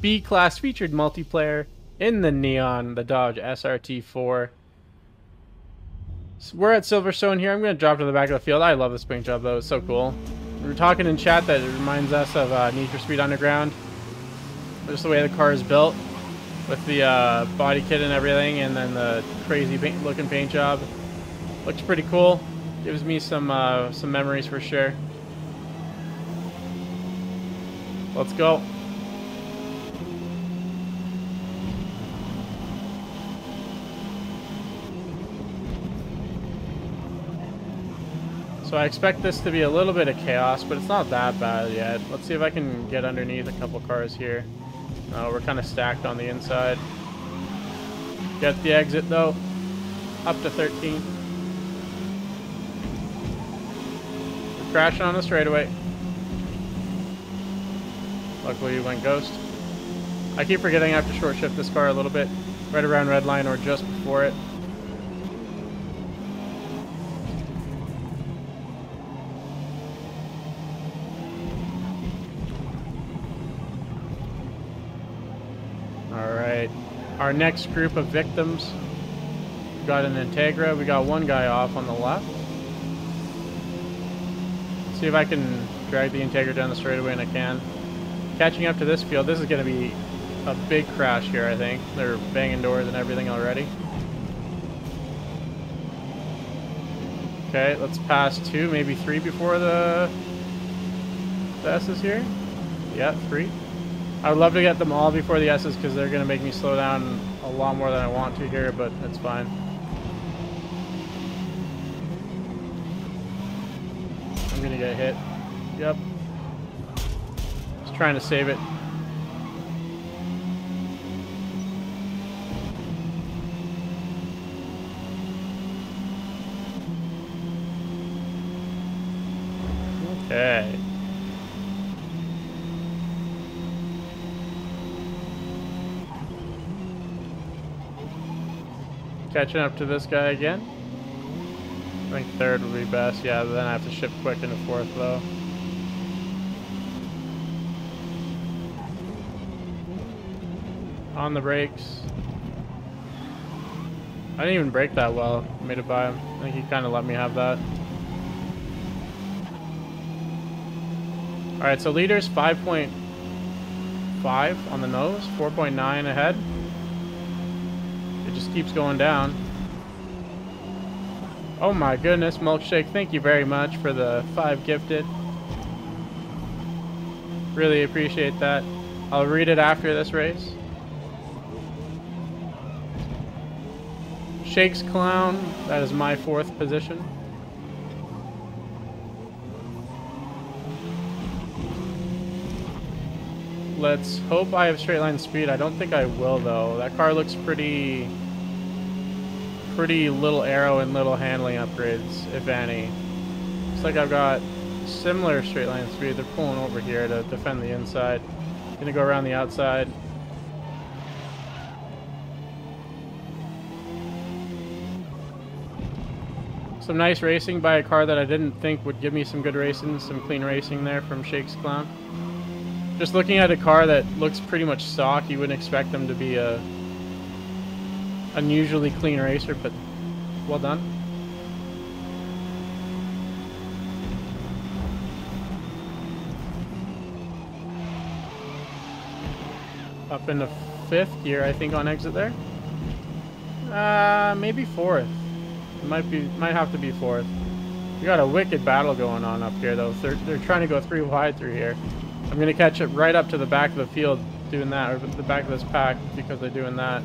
B-Class featured multiplayer in the Neon, the Dodge SRT4. So we're at Silverstone here. I'm going to drop to the back of the field. I love this paint job, though. It's so cool. We were talking in chat that it reminds us of uh, Need for Speed Underground. Just the way the car is built with the uh, body kit and everything, and then the crazy paint looking paint job. Looks pretty cool. Gives me some uh, some memories for sure. Let's go. So I expect this to be a little bit of chaos, but it's not that bad yet. Let's see if I can get underneath a couple cars here. Uh, we're kind of stacked on the inside. Get the exit though. Up to 13. We're crashing on the straightaway. Luckily we went ghost. I keep forgetting I have to short shift this car a little bit. Right around red line or just before it. Our next group of victims. We got an Integra. We got one guy off on the left. See if I can drag the Integra down the straightaway and I can. Catching up to this field, this is going to be a big crash here, I think. They're banging doors and everything already. Okay, let's pass two, maybe three before the, the S's here. Yeah, three. I would love to get them all before the S's because they're going to make me slow down a lot more than I want to here, but it's fine. I'm going to get hit. Yep. Just trying to save it. Okay. Catching up to this guy again. I think third would be best. Yeah, then I have to shift quick into fourth though. On the brakes. I didn't even brake that well. Made it by him. I think he kind of let me have that. Alright, so leaders 5.5 on the nose, 4.9 ahead. It just keeps going down. Oh my goodness, Milkshake, thank you very much for the five gifted. Really appreciate that. I'll read it after this race. Shakes Clown, that is my fourth position. Let's hope I have straight line speed. I don't think I will though. That car looks pretty pretty little aero and little handling upgrades, if any. Looks like I've got similar straight line speed. They're pulling over here to defend the inside. Gonna go around the outside. Some nice racing by a car that I didn't think would give me some good racing, some clean racing there from Shakes Clown. Just looking at a car that looks pretty much stock, you wouldn't expect them to be a unusually clean racer, but well done. Up in the fifth gear, I think, on exit there. Uh, maybe fourth. It might be, might have to be fourth. We got a wicked battle going on up here, though. They're, they're trying to go three wide through here. I'm going to catch it right up to the back of the field doing that, or the back of this pack because they're doing that.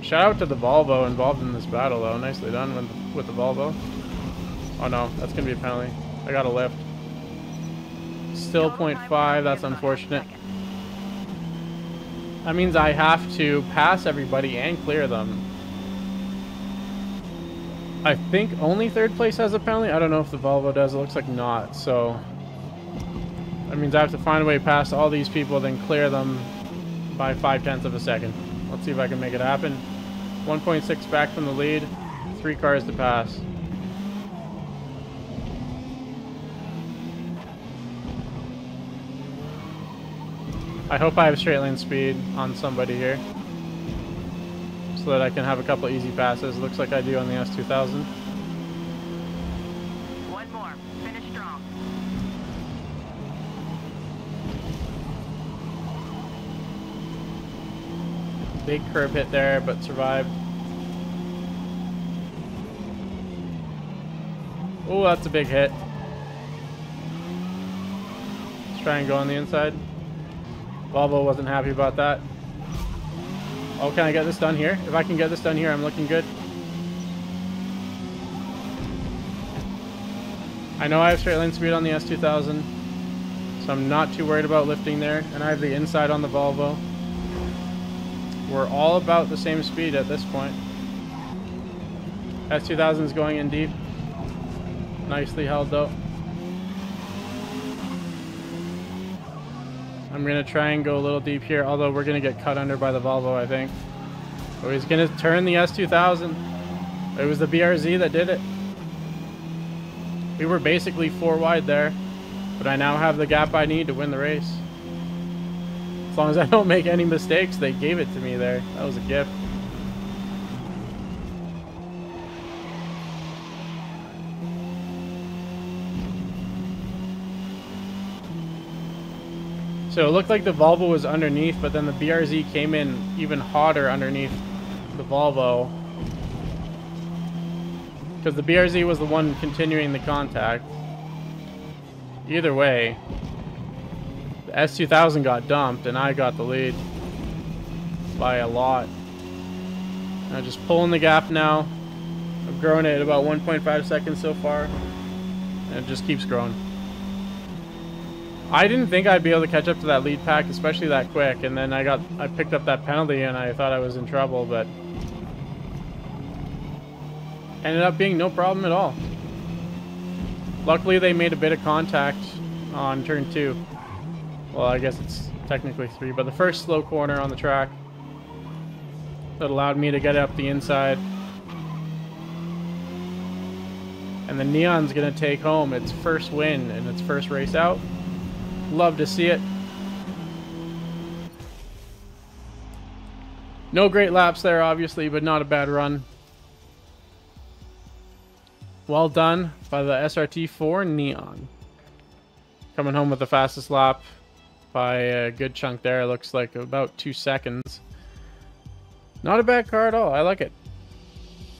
Shout out to the Volvo involved in this battle, though. Nicely done with, with the Volvo. Oh no, that's going to be a penalty. I got a lift. Still 0.5, that's unfortunate. That means I have to pass everybody and clear them. I think only third place has a penalty. I don't know if the Volvo does. It looks like not, so... That means I have to find a way past all these people, then clear them by five-tenths of a second. Let's see if I can make it happen. 1.6 back from the lead. Three cars to pass. I hope I have straight lane speed on somebody here. So that I can have a couple easy passes. Looks like I do on the S2000. One more. Finish strong. Big curb hit there, but survived. Oh, that's a big hit. Let's try and go on the inside. Volvo wasn't happy about that. Oh, can I get this done here? If I can get this done here, I'm looking good. I know I have straight line speed on the S2000, so I'm not too worried about lifting there. And I have the inside on the Volvo. We're all about the same speed at this point. S2000 is going in deep. Nicely held though. I'm gonna try and go a little deep here, although we're gonna get cut under by the Volvo, I think. But he's gonna turn the S2000. It was the BRZ that did it. We were basically four wide there, but I now have the gap I need to win the race. Long as I don't make any mistakes, they gave it to me there. That was a gift. So it looked like the Volvo was underneath, but then the BRZ came in even hotter underneath the Volvo. Because the BRZ was the one continuing the contact. Either way, the S2000 got dumped and I got the lead by a lot. I'm just pulling the gap now. I've grown it at about 1.5 seconds so far. And it just keeps growing. I didn't think I'd be able to catch up to that lead pack, especially that quick, and then I got I picked up that penalty and I thought I was in trouble, but ended up being no problem at all. Luckily they made a bit of contact on turn two. Well, I guess it's technically three, but the first slow corner on the track that allowed me to get up the inside. And the Neon's gonna take home its first win in its first race out. Love to see it. No great laps there, obviously, but not a bad run. Well done by the SRT4 Neon. Coming home with the fastest lap by a good chunk there. Looks like about two seconds. Not a bad car at all. I like it.